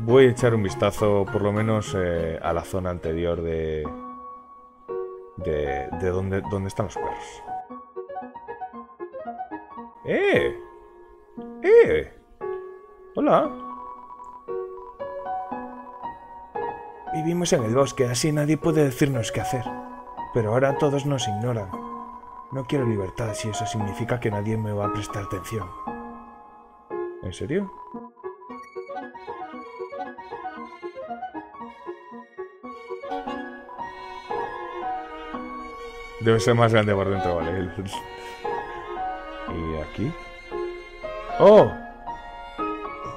Voy a echar un vistazo, por lo menos, eh, a la zona anterior de... De, de donde, donde están los perros. ¡Eh! ¡Eh! Hola. Vivimos en el bosque, así nadie puede decirnos qué hacer. Pero ahora todos nos ignoran. No quiero libertad si eso significa que nadie me va a prestar atención. ¿En serio? Debe ser más grande por dentro, vale. ¿Y aquí? ¡Oh!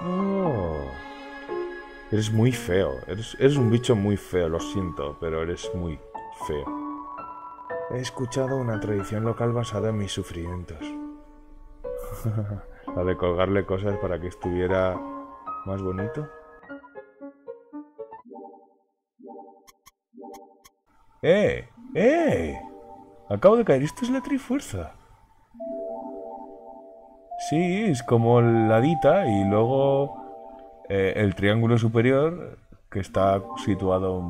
¡Oh! Eres muy feo. Eres, eres un bicho muy feo, lo siento, pero eres muy feo. He escuchado una tradición local basada en mis sufrimientos. La de colgarle cosas para que estuviera más bonito. ¡Eh! ¡Eh! Acabo de caer. Esto es la Trifuerza. Sí, es como la dita y luego eh, el triángulo superior que está situado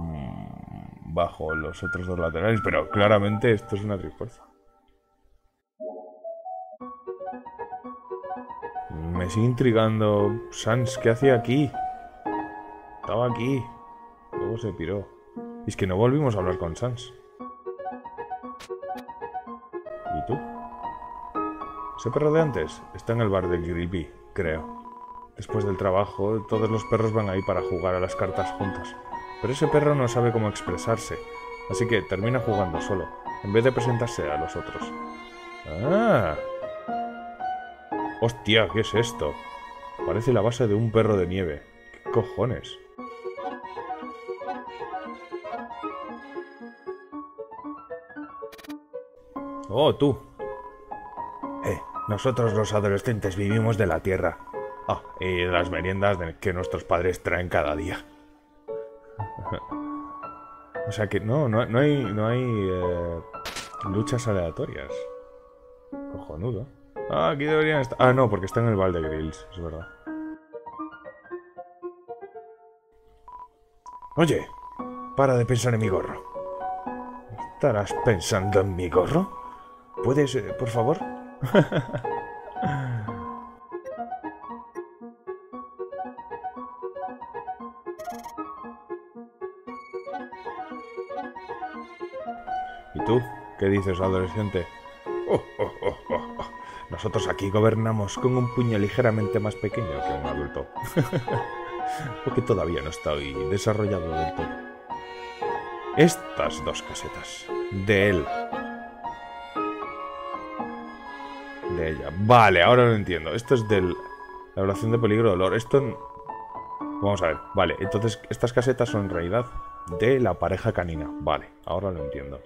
bajo los otros dos laterales, pero claramente esto es una Trifuerza. Me sigue intrigando. Sans, ¿qué hacía aquí? Estaba aquí. Luego se piró. Y es que no volvimos a hablar con Sans. Ese perro de antes está en el bar de Grillby, creo. Después del trabajo, todos los perros van ahí para jugar a las cartas juntos. Pero ese perro no sabe cómo expresarse, así que termina jugando solo, en vez de presentarse a los otros. ¡Ah! ¡Hostia! ¿Qué es esto? Parece la base de un perro de nieve. ¿Qué cojones? Oh, tú. Nosotros los adolescentes vivimos de la tierra. Ah, y de las meriendas que nuestros padres traen cada día. o sea que no, no, no hay, no hay eh, luchas aleatorias. Cojonudo. Ah, aquí deberían estar. Ah, no, porque está en el Val de Grills, es verdad. Oye, para de pensar en mi gorro. ¿Estarás pensando en mi gorro? ¿Puedes, eh, por favor? ¿Y tú? ¿Qué dices, adolescente? Oh, oh, oh. Nosotros aquí gobernamos con un puño ligeramente más pequeño que un adulto. Porque todavía no estoy desarrollado del todo. Estas dos casetas. De él. Ella. Vale, ahora lo entiendo. Esto es de la evaluación de peligro de olor. Esto... Vamos a ver. Vale, entonces estas casetas son en realidad de la pareja canina. Vale, ahora lo entiendo.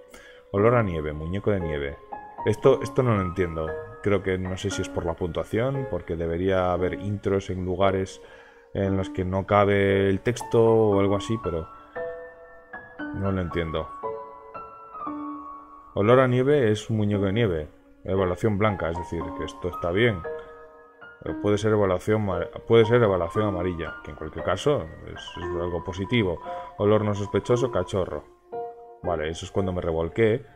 Olor a nieve, muñeco de nieve. Esto, esto no lo entiendo. Creo que no sé si es por la puntuación, porque debería haber intros en lugares en los que no cabe el texto o algo así, pero no lo entiendo. Olor a nieve es un muñeco de nieve. Evaluación blanca, es decir, que esto está bien. Puede ser evaluación, puede ser evaluación amarilla, que en cualquier caso es, es algo positivo. Olor no sospechoso, cachorro. Vale, eso es cuando me revolqué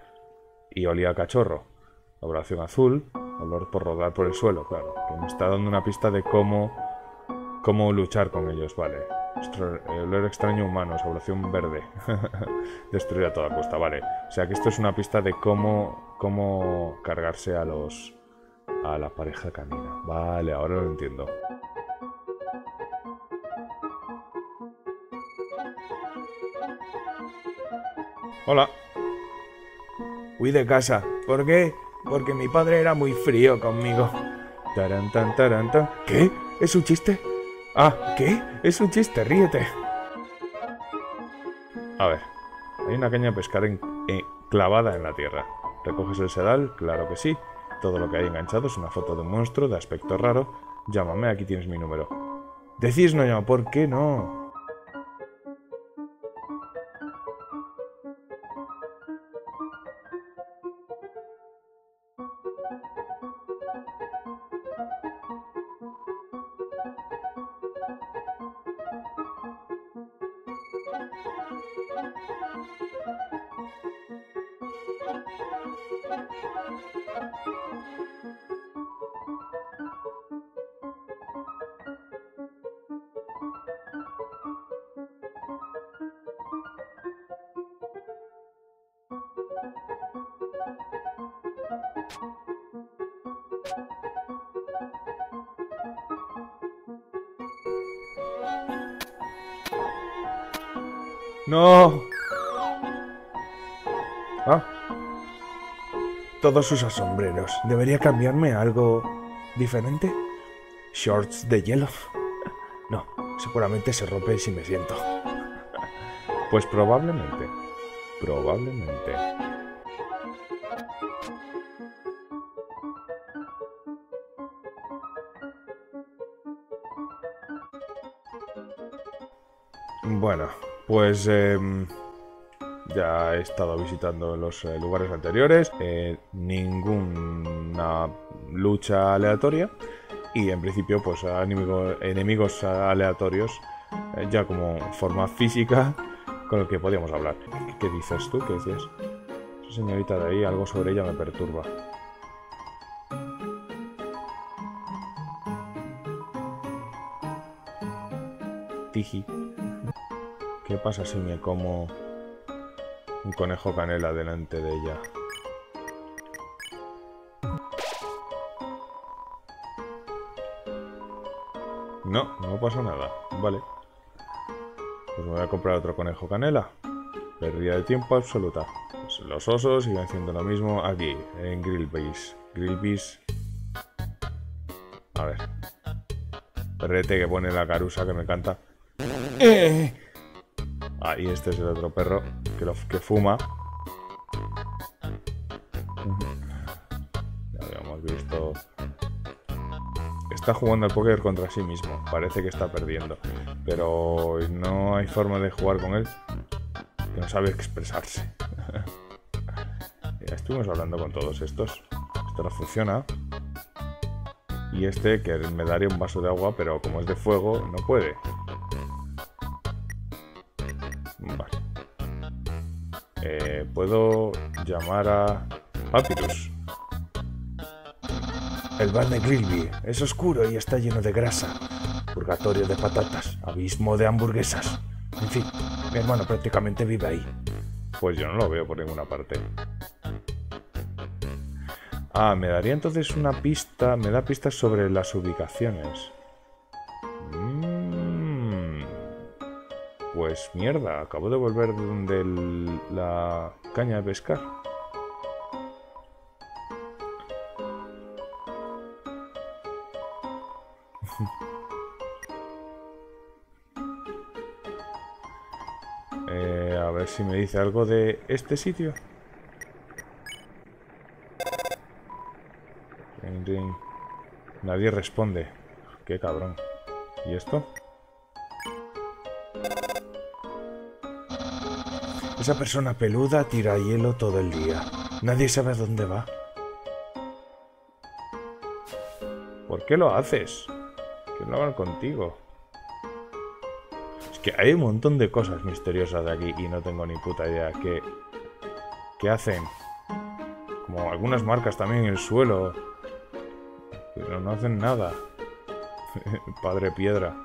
y olía a cachorro. Evaluación azul, olor por rodar por el suelo, claro. Que me está dando una pista de cómo, cómo luchar con ellos, vale. Olor extraño humano, evaluación verde. Destruir a toda costa, vale. O sea que esto es una pista de cómo, cómo cargarse a los a la pareja canina. Vale, ahora lo entiendo. Hola. Huí de casa. ¿Por qué? Porque mi padre era muy frío conmigo. Taran, tan, taran, tan. ¿Qué? ¿Es un chiste? Ah, ¿qué? Es un chiste, ríete. A ver, hay una caña de pescar en- eh, clavada en la tierra. ¿Recoges el sedal? Claro que sí. Todo lo que hay enganchado es una foto de un monstruo de aspecto raro. Llámame, aquí tienes mi número. Decís no ¿por qué? No. Todos usan sombreros. ¿Debería cambiarme a algo diferente? Shorts de hielo. No, seguramente se rompe si me siento. Pues probablemente. Probablemente. Bueno, pues em, ya he estado visitando los eh, lugares anteriores, eh, ninguna lucha aleatoria y en principio pues enemigos aleatorios eh, ya como forma física con lo que podíamos hablar. ¿Qué dices tú? ¿Qué decías? Esa señorita de ahí, algo sobre ella me perturba. Tiji. ¿Qué pasa si me como un conejo canela delante de ella? No, no pasa nada. Vale. Pues me voy a comprar otro conejo canela. Pérdida de tiempo absoluta. Pues los osos siguen haciendo lo mismo aquí, en Grillbees. Grillbees. A ver. Perrete que pone la carusa que me encanta. ¡Eh! Ah, y este es el otro perro que, fuma. Ya habíamos visto. Está jugando al póker contra sí mismo. Parece que está perdiendo. Pero no hay forma de jugar con él. Que no sabe expresarse. ya estuvimos hablando con todos estos. Esto no funciona. Y este que me daría un vaso de agua, pero como es de fuego, no puede. Puedo llamar a Papyrus. El bar de Grillby es oscuro y está lleno de grasa. Purgatorio de patatas, abismo de hamburguesas. En fin, mi hermano prácticamente vive ahí. Pues yo no lo veo por ninguna parte. Ah, me daría entonces una pista, me da pistas sobre las ubicaciones. Pues mierda, acabo de volver de la caña de pescar. Eh, a ver si me dice algo de este sitio. Nadie responde. Qué cabrón. ¿Y esto? Esa persona peluda tira hielo todo el día. Nadie sabe a dónde va. ¿Por qué lo haces? Que no hablan contigo. Es que hay un montón de cosas misteriosas de aquí y no tengo ni puta idea qué, qué hacen. Como algunas marcas también en el suelo. Pero no hacen nada. Padre piedra.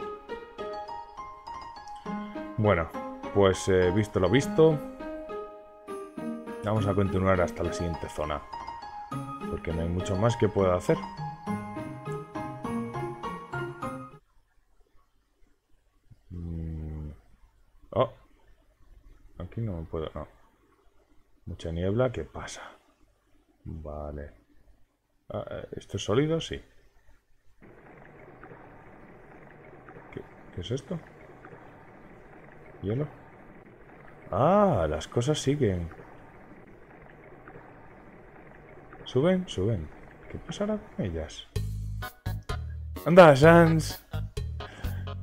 Bueno, pues eh, visto lo visto, vamos a continuar hasta la siguiente zona. Porque no hay mucho más que pueda hacer. Mm. Oh. Aquí no puedo, no. Mucha niebla, ¿qué pasa? Vale. Ah, eh, ¿Esto es sólido? Sí. ¿Qué es esto? ¿Hielo? Ah, las cosas siguen. Suben, suben. ¿Qué pasará con ellas? ¡Anda, Sans!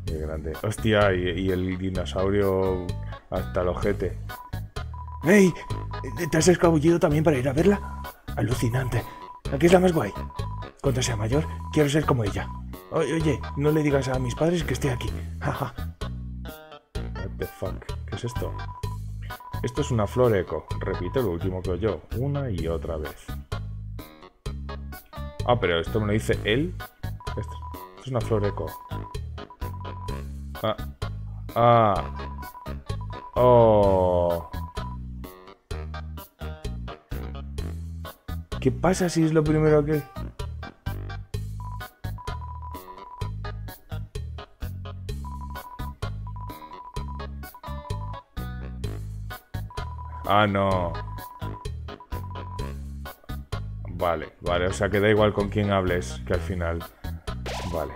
Qué grande. Hostia, y, el dinosaurio hasta el ojete. ¡Hey! ¿Te has escabullido también para ir a verla? Alucinante. Aquí es la más guay. Cuando sea mayor, quiero ser como ella. Oye, oye, no le digas a mis padres que esté aquí. What the fuck? ¿Qué es esto? Esto es una flor eco. Repite lo último que oyó, una y otra vez. Ah, pero esto me lo dice él. Esto, es una flor eco. Ah. Ah. Oh. ¿Qué pasa si es lo primero que... Ah, no. Vale, vale, o sea que da igual con quién hables, que al final... Vale.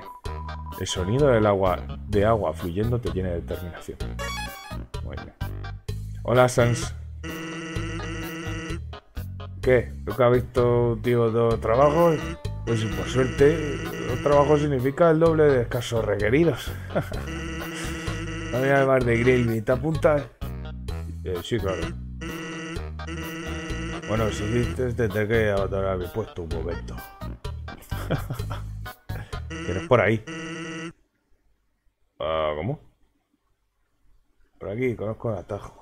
El sonido del agua, de agua fluyendo te tiene determinación. Muy bien. Hola, Sans. ¿Qué? ¿Nunca has visto tío dos trabajos? Pues por suerte, dos trabajos significa el doble de escasos requeridos. Voy a llamar de grill, ¿te apuntas? Eh, sí, claro. Bueno, si hiciste, tendré que abandonar mi puesto un momento. ¿Quieres por ahí? Ah, ¿Cómo? Por aquí, conozco el atajo.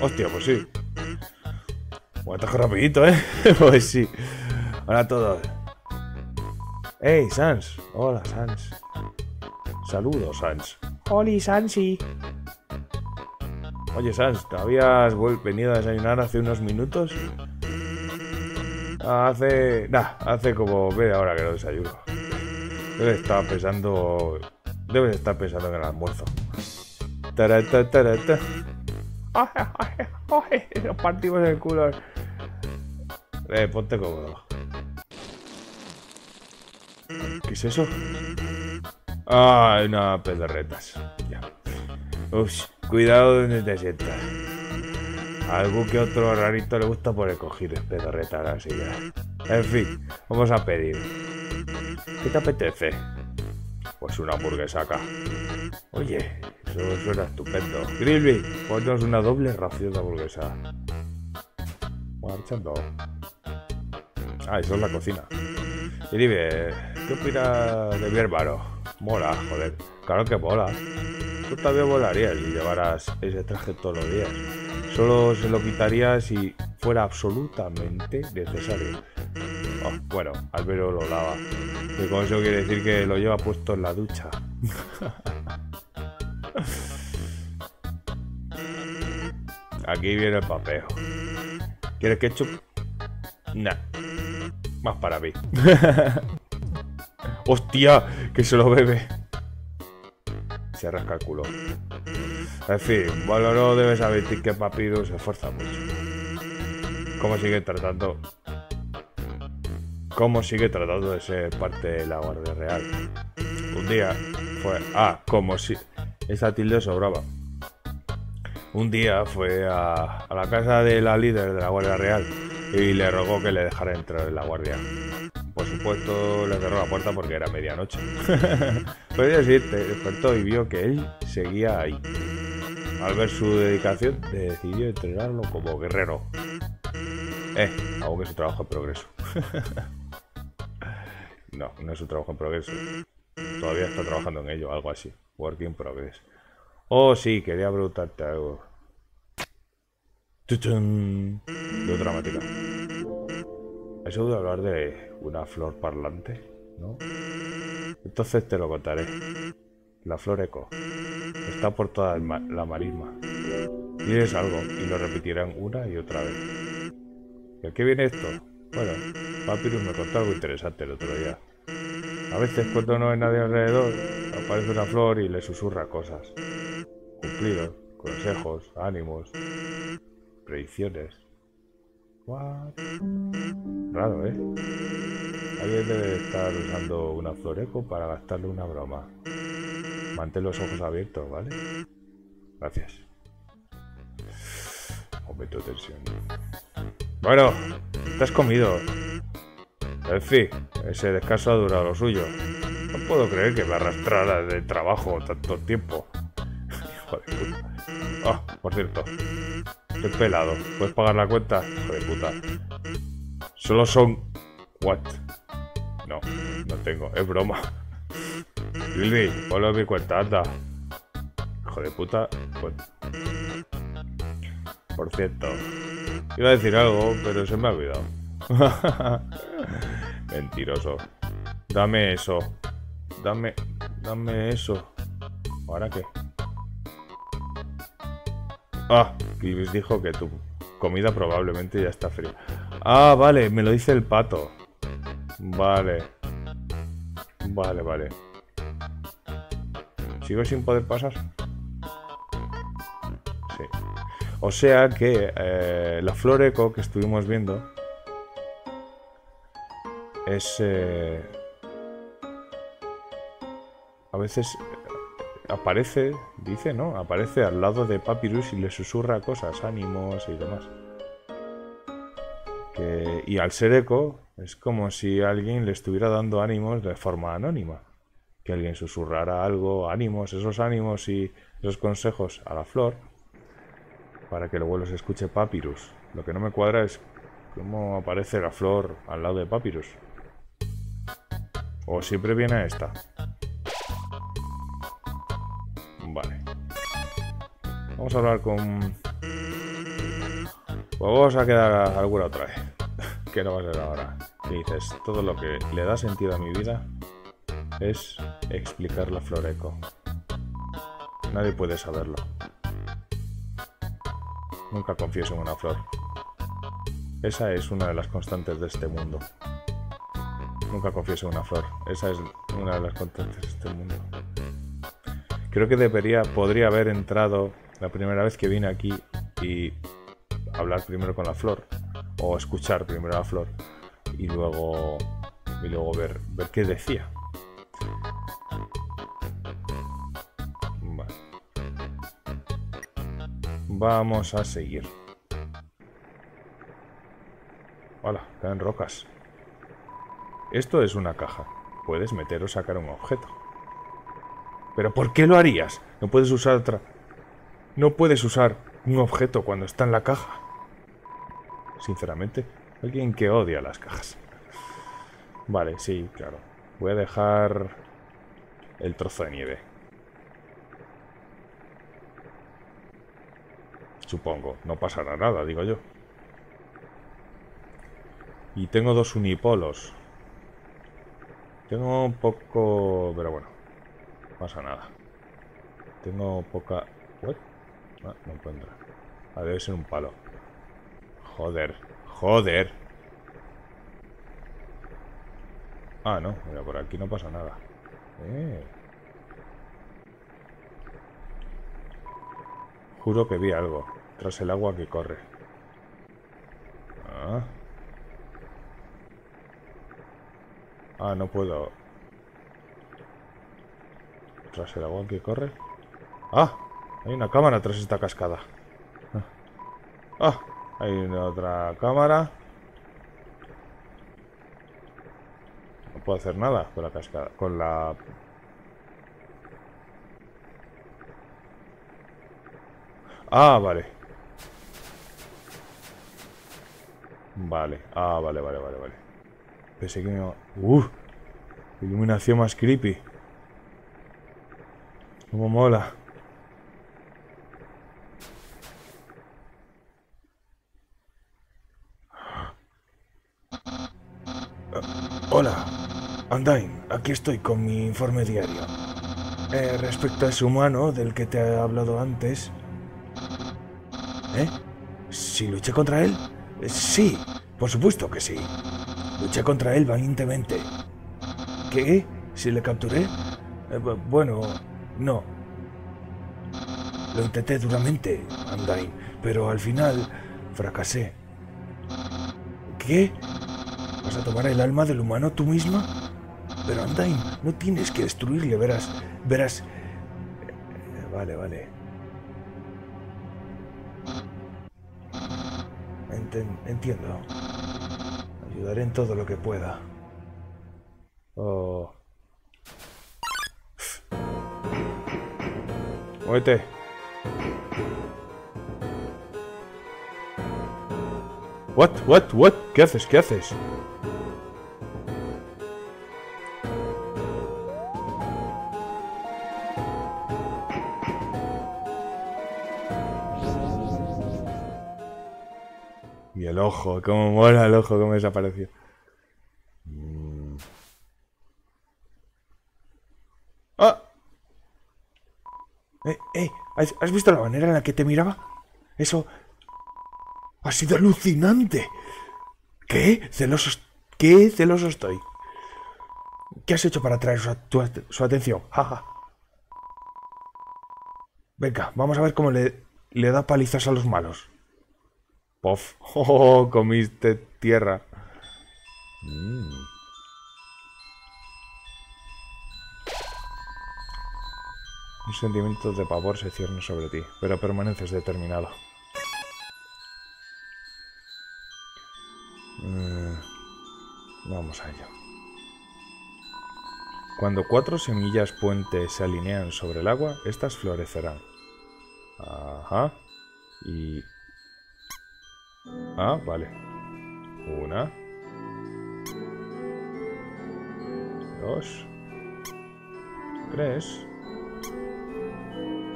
Hostia, pues sí. Un atajo rapidito, ¿eh? pues sí. Hola a todos. Hey, Sans. Hola, Sans. Saludos, Sans. Oli, Sansi. Oye, Sans, ¿te habías venido a desayunar hace unos minutos? Hace... Nah, hace como media hora que no desayuno. Debes estar pensando... Debes estar pensando en el almuerzo. Tarata, tarata. Ay, ay, ay, nos partimos el culo. Eh, ponte cómodo. ¿Qué es eso? Ah, una pedorretas. Ya. Uy, cuidado donde te sientas. A algún que otro rarito le gusta por cogido pedorretas así ya. En fin, vamos a pedir. ¿Qué te apetece? Pues una hamburguesa acá. Oye, eso suena estupendo. Grilby, ponnos una doble ración de hamburguesa. Marchando. Ah, eso es la cocina. Y ¿qué opinas de mi hermano? Mola, joder. Claro que mola. Tú también volarías y llevaras ese traje todos los días. Solo se lo quitaría si fuera absolutamente necesario. Oh, bueno, al menos lo lava. Y con eso quiere decir que lo lleva puesto en la ducha. Aquí viene el papeo. ¿Quieres ketchup? Nah. Más para mí. ¡Hostia! Que se lo bebe. Se rasca el culo. En fin, no debes admitir que Papiro se esfuerza mucho. ¿Cómo sigue tratando? ¿Cómo sigue tratando de ser parte de la Guardia Real? Un día fue... Ah, como si... Esa tilde sobraba. Un día fue a, a la casa de la líder de la Guardia Real y le rogó que le dejara entrar en la guardia. Por supuesto, le cerró la puerta porque era medianoche. Pero día siguiente despertó y vio que él seguía ahí. Al ver su dedicación, decidió entrenarlo como guerrero. Eh, algo que es su trabajo en progreso. no, no es su trabajo en progreso. Todavía está trabajando en ello, algo así. Work in progress. Oh, sí, quería preguntarte algo. De dramática. ¿Has oído hablar de una flor parlante? ¿No? Entonces te lo contaré. La flor eco. Está por toda la marisma. Tienes algo y lo repetirán una y otra vez. ¿Y a qué viene esto? Bueno, Papyrus me contó algo interesante el otro día. A veces cuando no hay nadie alrededor, aparece una flor y le susurra cosas. Cumplidos, consejos, ánimos, predicciones. Raro, ¿eh? Alguien debe estar usando una floreco para gastarle una broma. Mantén los ojos abiertos, ¿vale? Gracias. Aumento de tensión. Bueno, te has comido. En fin, ese descanso ha durado lo suyo. No puedo creer que me arrastrara de trabajo tanto tiempo. Hijo de puta. Ah, por cierto. Estoy pelado. ¿Puedes pagar la cuenta? Hijo de puta. Solo son... What? No, no tengo. Es broma. Lilby, ponlo en mi cuenta, anda. Hijo de puta. Pues... por cierto. Iba a decir algo, pero se me ha olvidado. Mentiroso. Dame eso. Dame. Dame eso. ¿Ahora qué? Ah, Kilvis dijo que tu comida probablemente ya está fría. Ah, vale, me lo dice el pato. Vale. Vale, vale. ¿Sigo sin poder pasar? Sí. O sea que eh, la flor eco que estuvimos viendo es... Eh, a veces aparece, dice, ¿no? Aparece al lado de Papyrus y le susurra cosas, ánimos y demás. y al ser eco, es como si alguien le estuviera dando ánimos de forma anónima. Que alguien susurrara algo, ánimos, esos ánimos y esos consejos a la flor, para que luego los escuche Papyrus. Lo que no me cuadra es cómo aparece la flor al lado de Papyrus. O siempre viene esta. Vamos a hablar con... Pues vamos a quedar alguna otra vez. que no va a ser ahora. Dices, todo lo que le da sentido a mi vida es explicar la floreco. Nadie puede saberlo. Nunca confíes en una flor. Esa es una de las constantes de este mundo. Nunca confíes en una flor. Esa es una de las constantes de este mundo. Creo que debería, podría haber entrado la primera vez que vine aquí y hablar primero con la flor o escuchar primero a la flor y luego y luego ver ver qué decía. Vamos a seguir. Hola, caen rocas. Esto es una caja. Puedes meter o sacar un objeto. ¿Pero por qué lo harías? No puedes usar otra... No puedes usar un objeto cuando está en la caja. Sinceramente, alguien que odia las cajas. Vale, sí, claro. Voy a dejar el trozo de nieve. Supongo, no pasará nada, digo yo. Y tengo dos unipolos. Tengo un poco... Pero bueno, pasa nada. Tengo poca... Ah, no encuentro. Ah, debe ser un palo. Joder, joder. Ah, no, mira, por aquí no pasa nada. Eh. Juro que vi algo, tras el agua que corre. Ah. Ah, no puedo tras el agua que corre. ¡Ah! Hay una cámara tras esta cascada. ¡Ah! Hay una otra cámara. No puedo hacer nada con la cascada. Con la... Ah, vale. Vale. Ah, vale, vale, vale, vale. Pensé que me... ¡Uh! Iluminación más creepy. Como mola. Hola, Andain, aquí estoy con mi informe diario. Eh, respecto a ese humano del que te he hablado antes. ¿Eh? ¿Si luché contra él? Eh, sí, por supuesto que sí. Luché contra él valientemente. ¿Qué? ¿Si le capturé? Eh, bueno, no. Lo intenté duramente, Andain, pero al final fracasé. ¿Qué? ¿Vas a tomar el alma del humano tú misma? Pero Andain, no tienes que destruirle, verás, verás... Vale, vale. entiendo. Ayudaré en todo lo que pueda. Oh. Muévete. What? What? What? ¿Qué haces? ¿Qué haces? El ojo, cómo mola el ojo, cómo desapareció. Mm. ¡Ah! Eh, eh, ¿has, has visto la manera en la que te miraba? Eso ha sido alucinante. ¿Qué? Celoso, ¿Qué celoso estoy? ¿Qué has hecho para atraer su, atención? Jaja. Venga, vamos a ver cómo le, da palizas a los malos. Pof. Oh, comiste tierra. Mm. Un sentimiento de pavor se cierne sobre ti, pero permaneces determinado. Vamos a ello. Cuando cuatro semillas puente se alinean sobre el agua, estas florecerán. Ajá. Y... Ah, vale. Una. Dos. Tres.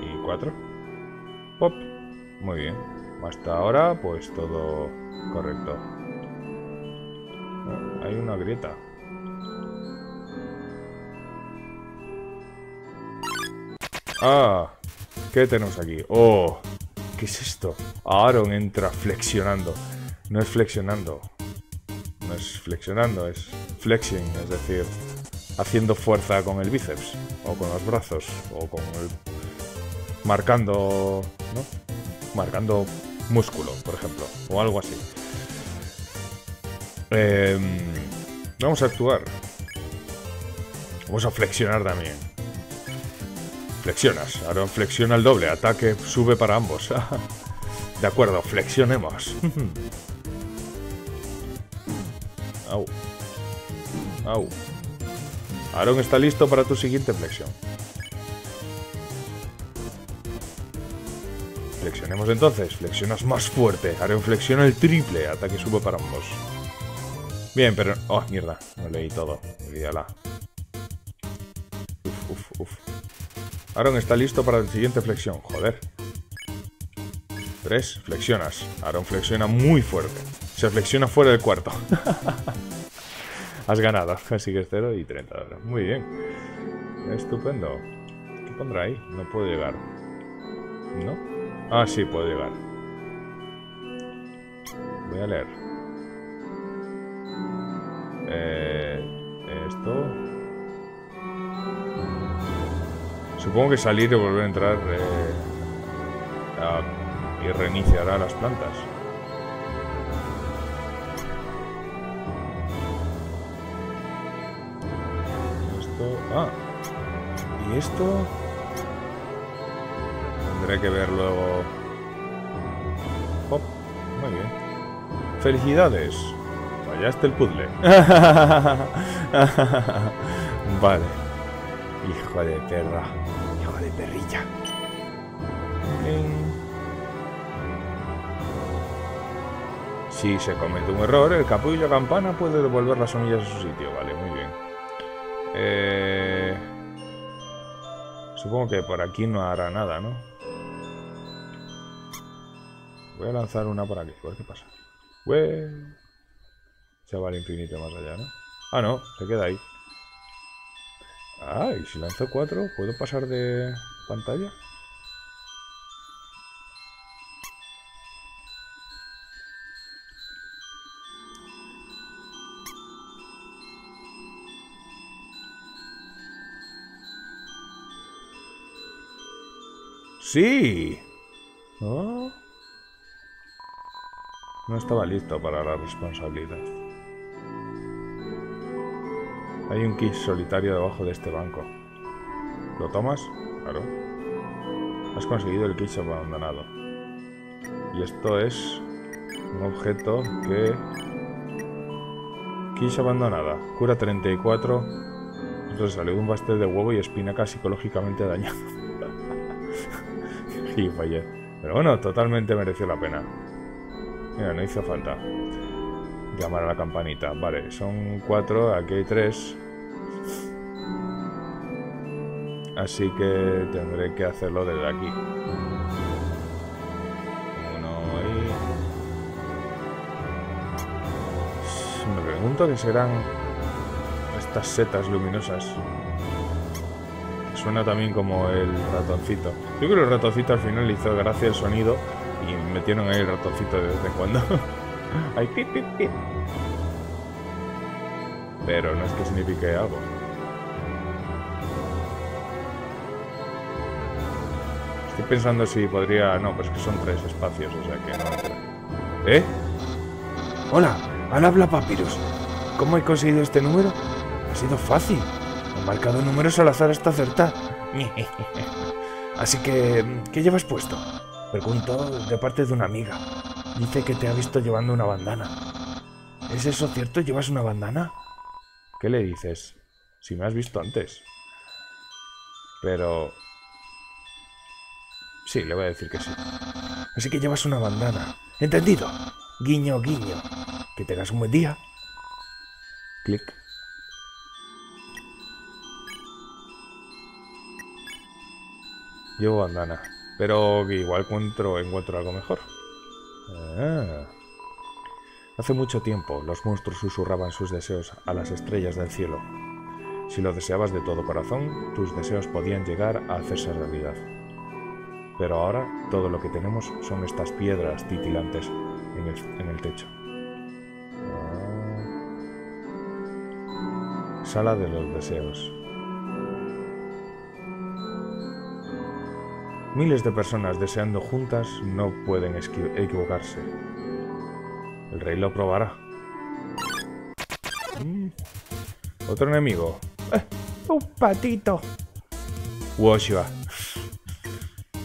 Y cuatro. Pop. Muy bien. Hasta ahora, pues todo correcto. Hay una grieta. Ah, ¿qué tenemos aquí? Oh, ¿qué es esto? Aaron entra flexionando. No es flexionando. No es flexionando, es flexing, es decir, haciendo fuerza con el bíceps, o con los brazos, o con el. marcando. ¿no? Marcando músculo, por ejemplo, o algo así. Em, vamos a actuar. Vamos a flexionar también. Flexionas. Ahora flexiona el doble. Ataque sube para ambos. De acuerdo, flexionemos. Au. Au. Aaron está listo para tu siguiente flexión. Flexionemos entonces. Flexionas más fuerte. Aaron flexiona el triple. Ataque sube para ambos. Bien, pero... Oh, mierda. No leí todo. Olvídala. Uf, uf, uf. Aaron está listo para la siguiente flexión. Joder. Tres. Flexionas. Aaron flexiona muy fuerte. Se flexiona fuera del cuarto. Has ganado. Así que es 0 y 30 ahora. Muy bien. Estupendo. ¿Qué pondrá ahí? No puedo llegar. ¿No? Ah, sí, puedo llegar. Voy a leer. Eh, esto. Supongo que salir y volver a entrar eh, y reiniciará las plantas. Esto. Ah. Y esto. Tendré que ver luego. Muy bien. Felicidades. Fallaste el puzzle. vale. Hijo de perra. Hijo de perrilla. Si se comete un error, el capullo campana puede devolver las semillas a su sitio. Vale, muy bien. Eh... Supongo que por aquí no hará nada, ¿no? Voy a lanzar una por aquí, a ver qué pasa. Ue. Se va al infinito más allá, ¿no? Ah, no, se queda ahí. Ah, y si lanzo cuatro, ¿puedo pasar de pantalla? Sí. Oh. No estaba listo para la responsabilidad. Hay un kit solitario debajo de este banco. ¿Lo tomas? Claro. Has conseguido el kit abandonado. Y esto es un objeto que... Quiche abandonada. Cura 34. Entonces salió de un pastel de huevo y espinaca psicológicamente dañado. y fallé. Pero bueno, totalmente mereció la pena. Mira, no hizo falta llamar a la campanita. Vale, son cuatro, aquí hay tres. Así que tendré que hacerlo desde aquí. Uno ahí. pregunto qué serán estas setas luminosas. Suena también como el ratoncito. Yo creo que el ratoncito al final hizo gracia el sonido y metieron ahí el ratoncito de vez en cuando. Ay, pip, pip, pip. Pero no es que signifique algo. Estoy pensando si podría... No, pues que son tres espacios, o sea que no. ¿Eh? Hola, al habla Papyrus. ¿Cómo he conseguido este número? Ha sido fácil. He marcado números al azar hasta acertar. Así que, ¿qué llevas puesto? Pregunto de parte de una amiga. Dice que te ha visto llevando una bandana. ¿Es eso cierto? ¿Llevas una bandana? ¿Qué le dices? Si me has visto antes. Pero... Sí, le voy a decir que sí. Así que llevas una bandana. ¿Entendido? Guiño, guiño. Que tengas un buen día. Clic. Llevo bandana. Pero igual encuentro, encuentro algo mejor. Ah. Hace mucho tiempo los monstruos susurraban sus deseos a las estrellas del cielo. Si lo deseabas de todo corazón, tus deseos podían llegar a hacerse realidad. Pero ahora todo lo que tenemos son estas piedras titilantes en el, en el techo. Ah. Sala de los deseos. Miles de personas deseando juntas no pueden equivocarse. El rey lo probará. Mm. Otro enemigo. Un patito. Woshua.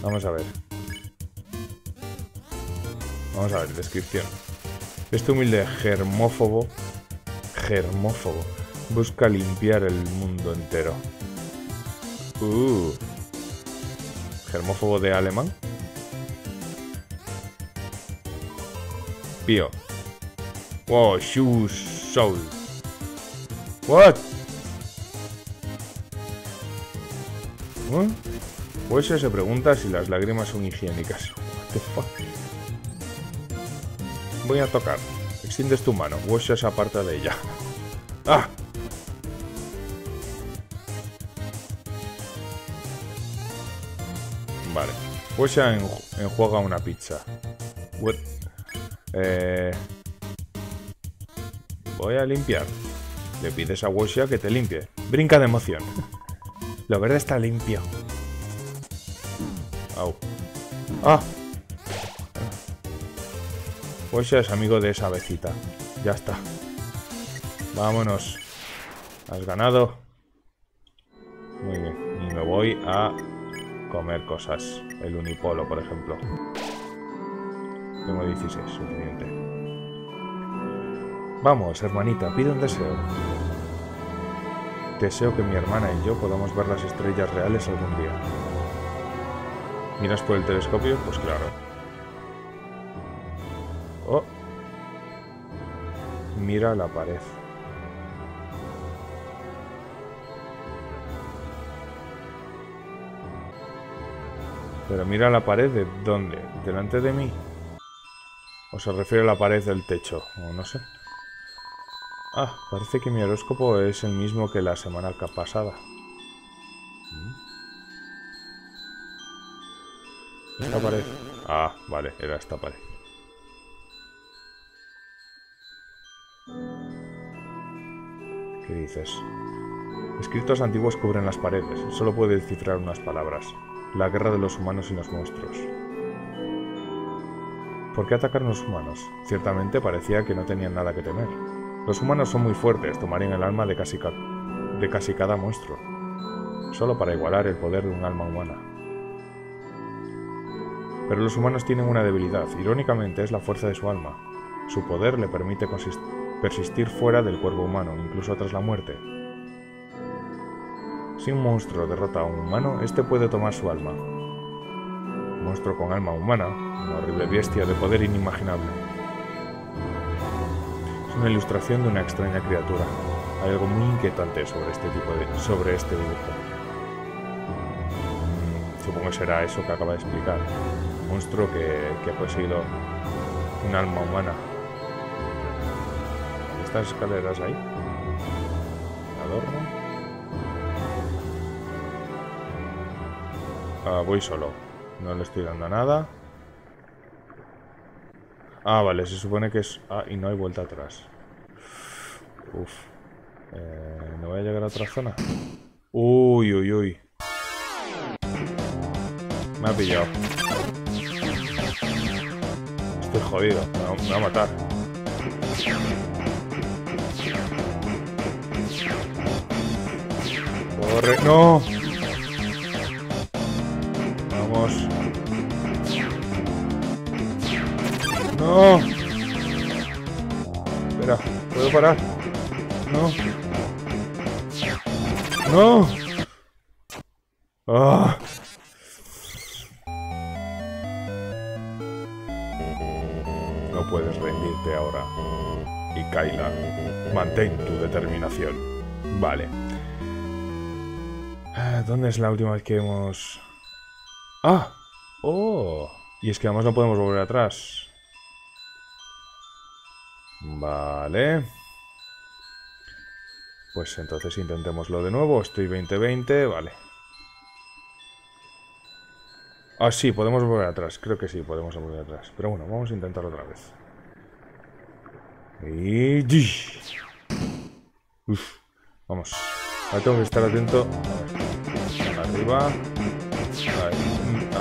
Vamos a ver. Vamos a ver, descripción. Este humilde germófobo, germófobo, busca limpiar el mundo entero. Uh. Germófobo de alemán. Pío. Wow, shoes soul. What? ¿Eh? Pues se pregunta si las lágrimas son higiénicas. What the fuck? Voy a tocar. Extiendes tu mano. Washa se aparta de ella. ¡Ah! Vale. Washa en- enjuaga una pizza. What? Eh... Voy a limpiar. Le pides a Washa que te limpie. Brinca de emoción. Lo verde está limpio. ¡Ah! Washa es amigo de esa abejita. Ya está. Vámonos. Has ganado. Muy bien. Y me voy a comer cosas. El unipolo, por ejemplo. Tengo 16, suficiente. Vamos, hermanita, pide un deseo. Deseo que mi hermana y yo podamos ver las estrellas reales algún día. ¿Miras por el telescopio? Pues claro. Oh. Mira la pared. Pero mira la pared de dónde? ¿Delante de mí? ¿O se refiere a la pared del techo? O no sé. Ah, parece que mi horóscopo es el mismo que la semana pasada. Esta pared. Ah, vale, era esta pared. ¿Qué dices? Escritos antiguos cubren las paredes. Solo puede descifrar unas palabras. La guerra de los humanos y los monstruos. ¿Por qué atacar a los humanos? Ciertamente parecía que no tenían nada que temer. Los humanos son muy fuertes, tomarían el alma de casi, ca- de casi cada monstruo. Solo para igualar el poder de un alma humana. Pero los humanos tienen una debilidad, irónicamente es la fuerza de su alma. Su poder le permite persistir fuera del cuerpo humano, incluso tras la muerte. Si un monstruo derrota a un humano, éste puede tomar su alma. Monstruo con alma humana, una horrible bestia de poder inimaginable. Es una ilustración de una extraña criatura. Hay algo muy inquietante sobre este tipo de, sobre este dibujo. Supongo que será eso que acaba de explicar. Monstruo que, que ha poseído un alma humana. estas escaleras ahí. Adorno. Ah, voy solo. No le estoy dando nada. Ah, vale, se supone que es... Ah, y no hay vuelta atrás. Uf. Eh, ¿No voy a llegar a otra zona? Uy, uy, uy. Me ha pillado. Jodido. Me va, me va a matar. Corre. ¡No! Vamos. ¡No! Espera, ¿puedo parar? No. ¡No! Kyla, mantén tu determinación. Vale. Ah, ¿Dónde es la última vez que hemos...? ¡Ah! ¡Oh! Y es que además no podemos volver atrás. Vale. Pues entonces intentémoslo de nuevo. Estoy 20-20, vale. Ah, sí, podemos volver atrás. Creo que sí, podemos volver atrás. Pero bueno, vamos a intentarlo otra vez. Uf, vamos. Ahora tengo que estar atento. Arriba.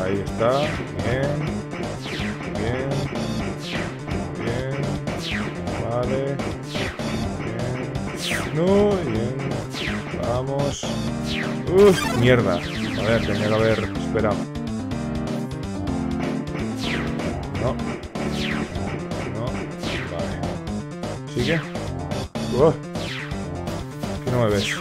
Ahí, está. Bien. Bien. Bien. Vale. Bien. No, bien. Vamos. Uf, mierda. A ver, tenía que haber esperado. No. Uh. ¿Qué no me ves?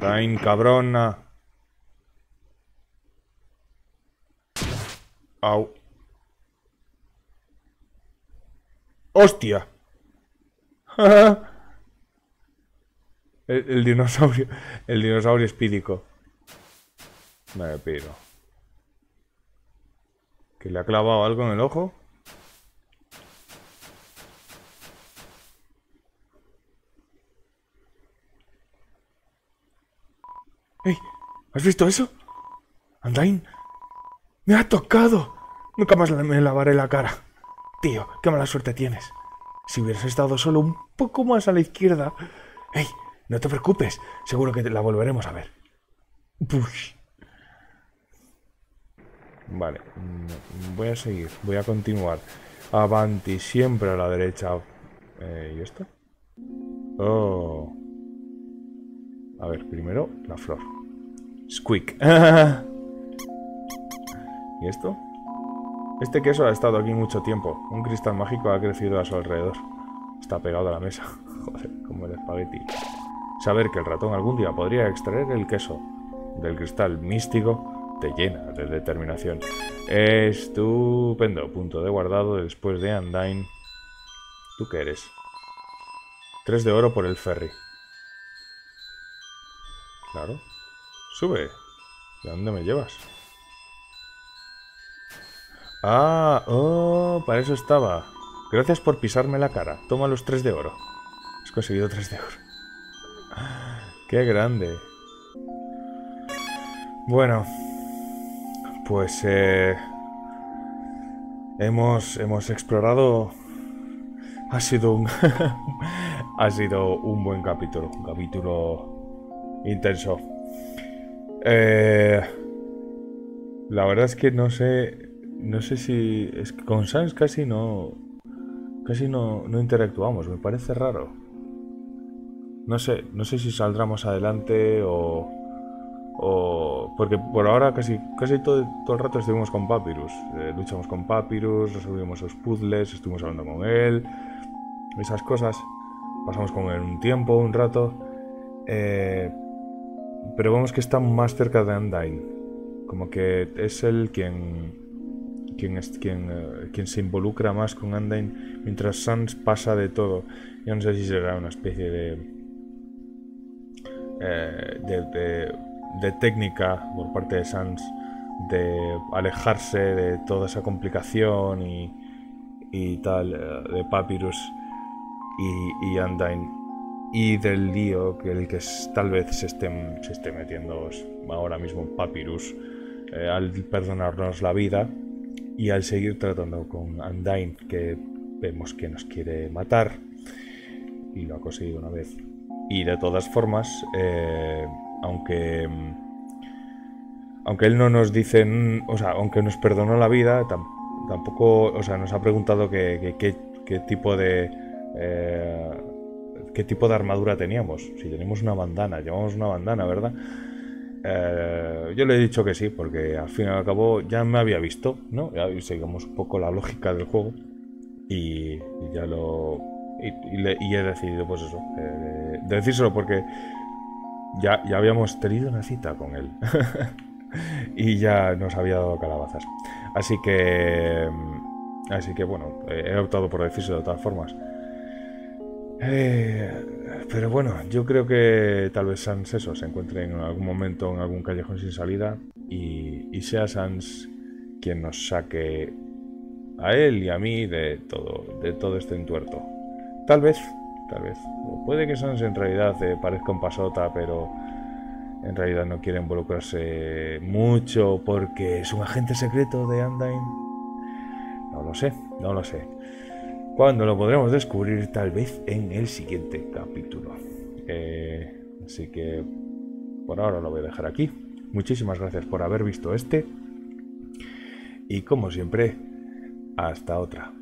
Dain, cabrona. Au. ¡Hostia! el, el dinosaurio. El dinosaurio espídico. Me piro. ¿Que le ha clavado algo en el ojo? ¡Ey! ¿Has visto eso? Andain. ¡Me ha tocado! Nunca más me lavaré la cara. Tío, qué mala suerte tienes. Si hubieras estado solo un poco más a la izquierda. ¡Ey! No te preocupes. Seguro que la volveremos a ver. Push. Vale. mm, Voy a seguir. Voy a continuar. Avanti, siempre a la derecha. Eh, ¿Y esto? Oh. A ver, primero la flor. Squeak. ¿Y esto? Este queso ha estado aquí mucho tiempo. Un cristal mágico ha crecido a su alrededor. Está pegado a la mesa. Joder, como el espagueti. Saber que el ratón algún día podría extraer el queso del cristal místico te llena de determinación. Estupendo. Punto de guardado después de Undyne. ¿Tú qué eres? Tres de oro por el ferry. Claro. Sube. ¿De dónde me llevas? Ah, oh, para eso estaba. Gracias por pisarme la cara. Toma los tres de oro. Has conseguido tres de oro. Qué grande. Bueno, pues eh, hemos hemos explorado. Ha sido un ha sido un buen capítulo, un capítulo intenso. Eh, la verdad es que no sé, no sé si es con Sans casi no, casi no, no interactuamos. Me parece raro. No sé, no sé si saldrá adelante o, o porque por ahora casi, casi todo, todo el rato estuvimos con Papyrus. Eh, luchamos con Papyrus, resolvimos los puzzles, estuvimos hablando con él, esas cosas. Pasamos con él un tiempo, un rato. Eh, pero vemos que está más cerca de Undyne. Como que es él quien. Quien, es, quien, eh, quien se involucra más con Undyne. Mientras Sans pasa de todo. Yo no sé si será una especie de. eh, de, de de técnica por parte de Sans de alejarse de toda esa complicación y, y tal eh, de Papyrus y, y Undyne y del lío que el que tal vez se esté, se esté metiendo ahora mismo en Papyrus eh, al perdonarnos la vida y al seguir tratando con Undyne que vemos que nos quiere matar y lo ha conseguido una vez. Y de todas formas eh, aunque aunque él no nos dice o sea aunque nos perdonó la vida tampoco o sea nos ha preguntado qué tipo de eh, qué tipo de armadura teníamos si tenemos una bandana llevamos una bandana verdad eh, yo le he dicho que sí, porque al fin y al cabo ya me había visto, ¿no? Ya seguimos un poco la lógica del juego y, ya lo. Y, he decidido, pues eso, eh, decírselo porque ya, ya habíamos tenido una cita con él y ya nos había dado calabazas. Así que. Así que bueno, he optado por decírselo de todas formas. Eh, pero bueno, yo creo que tal vez Sans eso, se encuentre en algún momento en algún callejón sin salida y, sea Sans quien nos saque a él y a mí de todo, de todo este entuerto. Tal vez, tal vez. O puede que Sans en realidad eh, parezca un pasota, pero en realidad no quiere involucrarse mucho porque es un agente secreto de Undyne. No lo sé, no lo sé cuando lo podremos descubrir tal vez en el siguiente capítulo. Eh, así que por ahora lo voy a dejar aquí. Muchísimas gracias por haber visto este. Y como siempre, hasta otra.